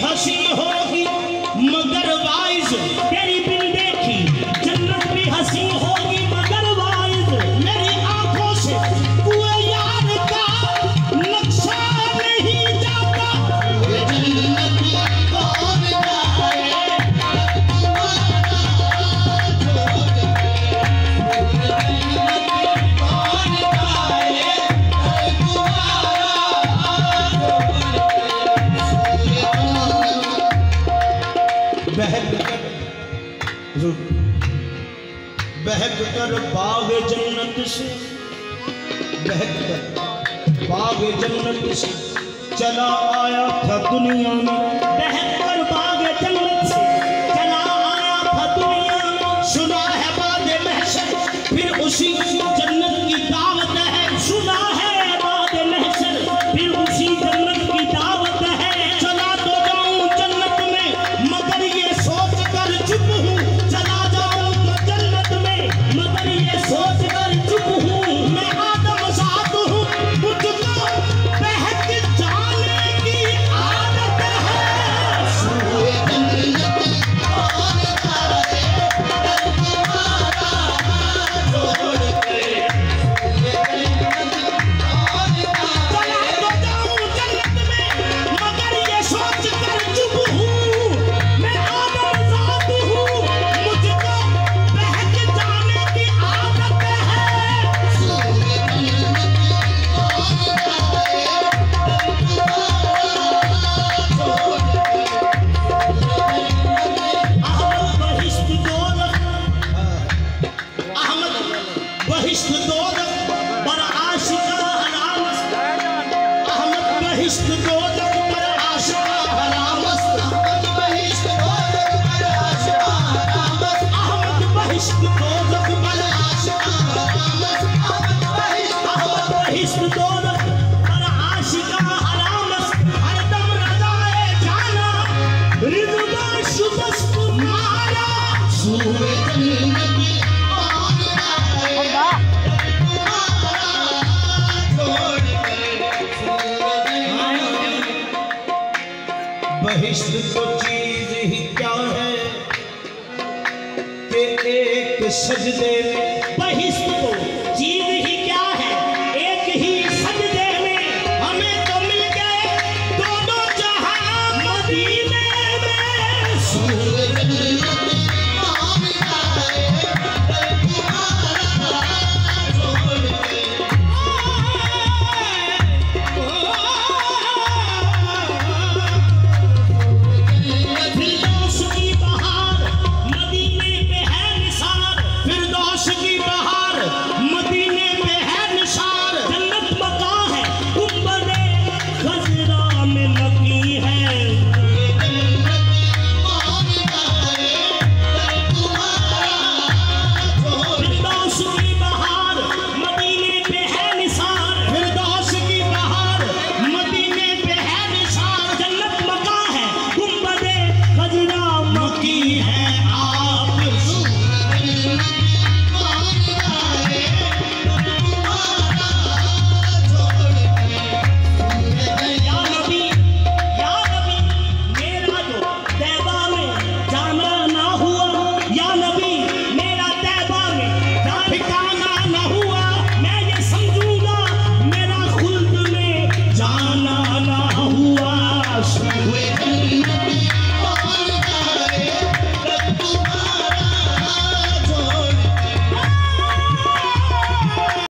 核心。महक बाग जन्नत से। महक बाग जन्नत से। चला आया था दुनिया में। कृष्ण को Thank you. के एक सजदे में बहिस्त को